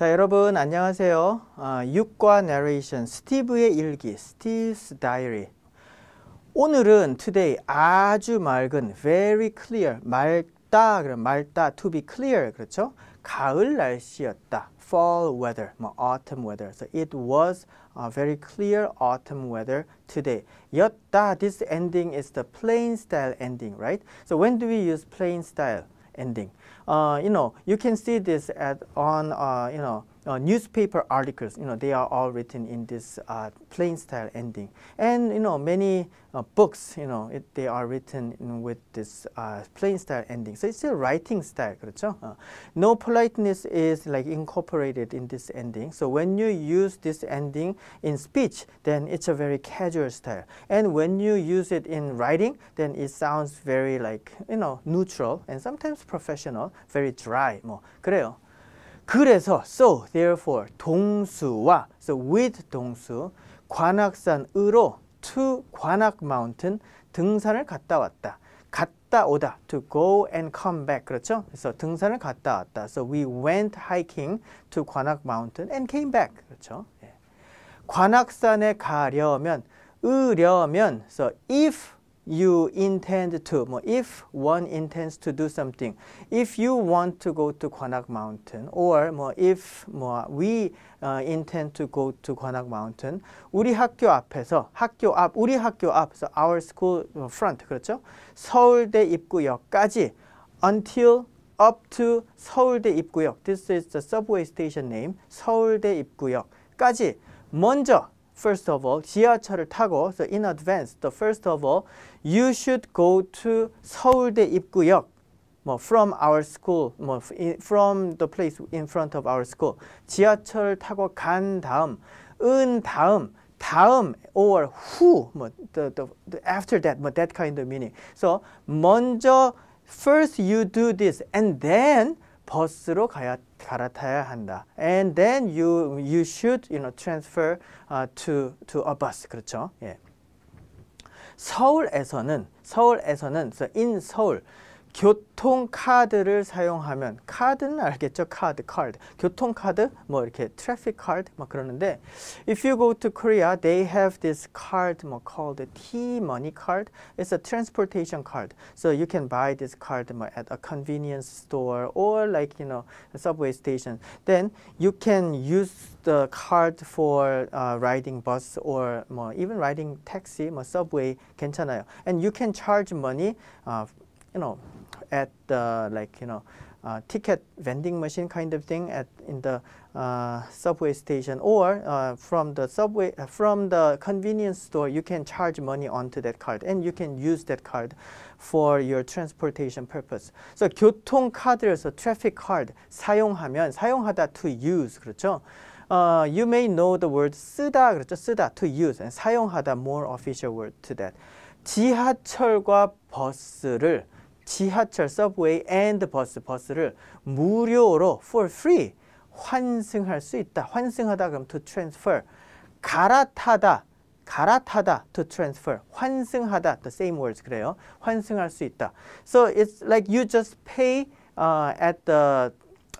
자 여러분 안녕하세요. 아, 육과 내레이션 스티브의 일기 Steve's Diary 오늘은 today 아주 맑은 very clear 맑다 그럼 맑다 to be clear 그렇죠? 가을 날씨였다 fall weather 뭐 autumn weather so it was a very clear autumn weather today 였다 this ending is the plain style ending right so when do we use plain style ending uh, you know, you can see this at on uh, you know uh, newspaper articles. You know, they are all written in this uh, plain style ending, and you know many uh, books. You know, it, they are written with this uh, plain style ending. So it's a writing style, 그렇죠? no politeness is like incorporated in this ending. So when you use this ending in speech, then it's a very casual style, and when you use it in writing, then it sounds very like you know neutral and sometimes professional. very dry 뭐 그래요. 그래서 so therefore 동수와 so with 동수 관악산으로 to 관악 mountain 등산을 갔다 왔다. 갔다 오다 to go and come back 그렇죠? 그래서 등산을 갔다 왔다. So we went hiking to 관악 mountain and came back 그렇죠? 예. 관악산에 가려면 으려면 so if you intend to, if one intends to do something, if you want to go to Kwanak Mountain, or if we uh, intend to go to Kwanak Mountain, 우리 학교 앞에서 학교 앞, 우리 학교 앞, so our school front, 그렇죠? 서울대 입구역까지 until up to 서울대 입구역. This is the subway station name. 서울대 입구역까지 먼저 first of all 지하철을 타고 so in advance the first of all you should go to 서울대 입구역 뭐 from our school 뭐 from the place in front of our school 지하철을 타고 간 다음 은 다음 다음 or who 뭐 the, the, the after that 뭐 that kind of meaning so 먼저 first you do this and then 버스로 가야 갈아타야 한다. And then you you should you know transfer uh, to to a bus. 그렇죠? 예. 서울에서는 서울에서는 so in 서울 교통카드를 사용하면 카드는 알겠죠? 카드, 카드. 교통카드 뭐 이렇게 트래픽 카드 막 그러는데 if you go to Korea they have this card 뭐 called T-money card. It's a transportation card. So you can buy this card 뭐 at a convenience store or like you know a subway station. Then you can use the card for uh, riding bus or 뭐 even riding taxi 뭐 subway 괜찮아요. And you can charge money uh, you know at the like you know uh, ticket vending machine kind of thing at in the uh, subway station or uh, from the subway uh, from the convenience store you can charge money onto that card and you can use that card for your transportation purpose. So 교통카드에서 traffic card 사용하면 사용하다 to use 그렇죠. Uh, you may know the word 쓰다 그렇죠. 쓰다 to use and 사용하다 more official word to that. 지하철과 버스를 지하철, 서브웨이 and 버스, 버스를 무료로 for free 환승할 수 있다. 환승하다 그럼 to transfer. 갈아타다, 갈아타다 to transfer. 환승하다 the same words 그래요. 환승할 수 있다. So it's like you just pay uh, at the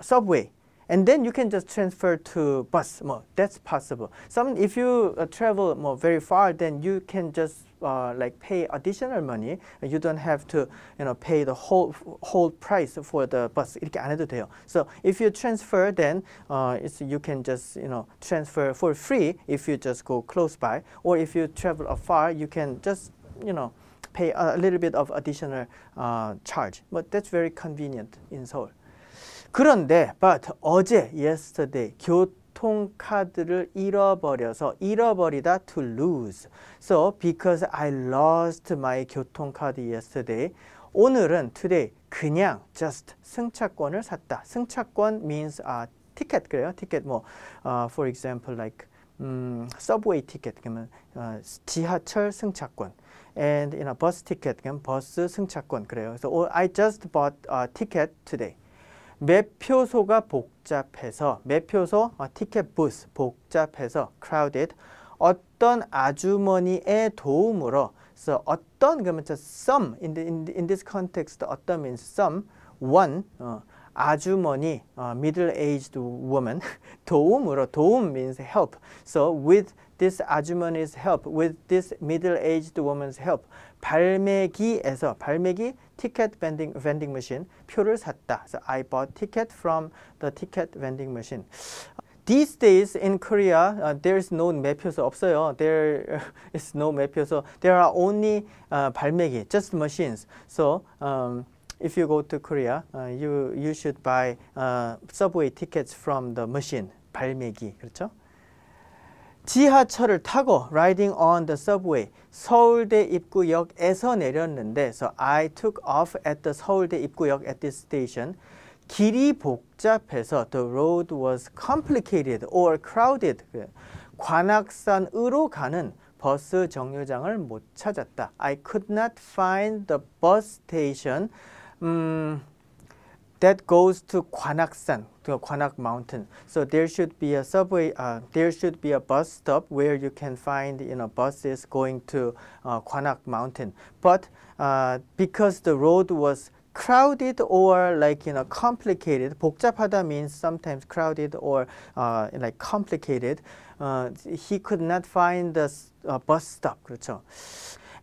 subway and then you can just transfer to bus. More, that's possible. Some if you uh, travel more very far, then you can just uh, like pay additional money. You don't have to you know pay the whole whole price for the bus. 이렇게 안 해도 돼요. So if you transfer, then uh, it's, you can just you know transfer for free if you just go close by, or if you travel afar, you can just you know pay a little bit of additional uh, charge. But that's very convenient in Seoul. 그런데 but 어제 yesterday 교통 교통카드를 잃어버려서 잃어버리다 to lose. So because I lost my 교통카드 yesterday. 오늘은 today 그냥 just 승차권을 샀다. 승차권 means uh, ticket 그래요. ticket 뭐 uh, for example like 음, subway ticket 그러면 uh, 지하철 승차권. and you know bus ticket 그러면 버스 승차권 그래요. So I just bought a ticket today. 매표소가 복잡해서 매표소 어, 티켓 부스 복잡해서 crowded 어떤 아주머니의 도움으로 So 어떤 그러면 저 some in, the, in, in this context 어떤 means some one 어, 아주머니 어, middle-aged woman 도움으로 도움 means help. So with this 아주머니's help, with this middle-aged woman's help 발매기에서 발매기 ticket vending vending machine 표를 샀다. So I bought ticket from the ticket vending machine. These days in Korea, uh, there is no 매표소 없어요. There is no 매표소. There are only uh, 발매기, just machines. So um, if you go to Korea, uh, you you should buy uh, subway tickets from the machine. 발매기 그렇죠? 지하철을 타고 riding on the subway 서울대 입구역에서 내렸는데 so I took off at the 서울대 입구역 at this station 길이 복잡해서 the road was complicated or crowded 관악산으로 가는 버스 정류장을 못 찾았다. I could not find the bus station um, that goes to 관악산, to 관악 mountain. So there should be a subway, uh, there should be a bus stop where you can find you know, buses going to uh, 관악 mountain. But uh, because the road was crowded or like you know complicated 복잡하다 means sometimes crowded or uh, like complicated uh, he could not find the uh, bus stop 그렇죠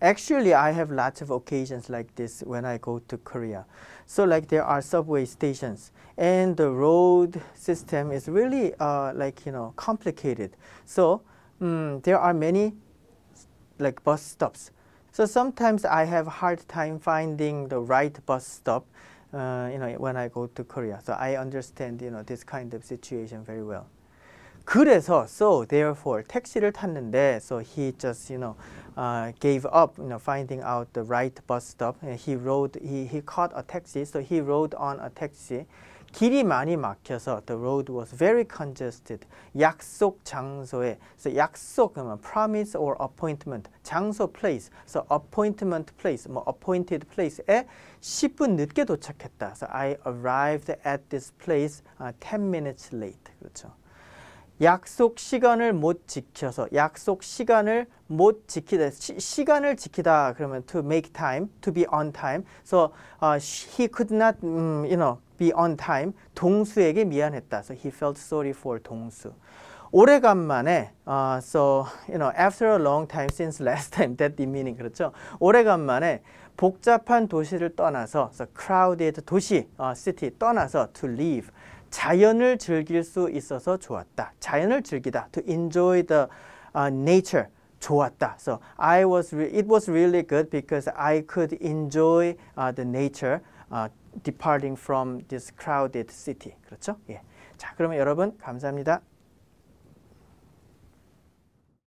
Actually I have lots of occasions like this when I go to Korea so like there are subway stations and the road system is really uh, like you know complicated so um, there are many like bus stops so sometimes I have hard time finding the right bus stop, uh, you know, when I go to Korea. So I understand, you know, this kind of situation very well. 그래서 so therefore 택시를 탔는데 so he just you know uh, gave up you know finding out the right bus stop and he rode he he caught a taxi so he rode on a taxi 길이 많이 막혀서 the road was very congested. 약속 장소에 so 약속 그러면 promise or appointment 장소 place so appointment place 뭐 appointed place에 10분 늦게 도착했다. So I arrived at this place uh, 10 minutes late. 그렇죠. 약속 시간을 못 지켜서 약속 시간을 못 지키다 시, 간을 지키다 그러면 to make time to be on time so uh, he could not um, you know be on time 동수에게 미안했다 so he felt sorry for 동수 오래간만에 uh, so you know after a long time since last time that the meaning 그렇죠 오래간만에 복잡한 도시를 떠나서 so crowded 도시 uh, city 떠나서 to leave 자연을 즐길 수 있어서 좋았다. 자연을 즐기다. To enjoy the uh, nature. 좋았다. So I was it was really good because I could enjoy uh, the nature uh, departing from this crowded city. 그렇죠? 예. 자, 그러면 여러분 감사합니다.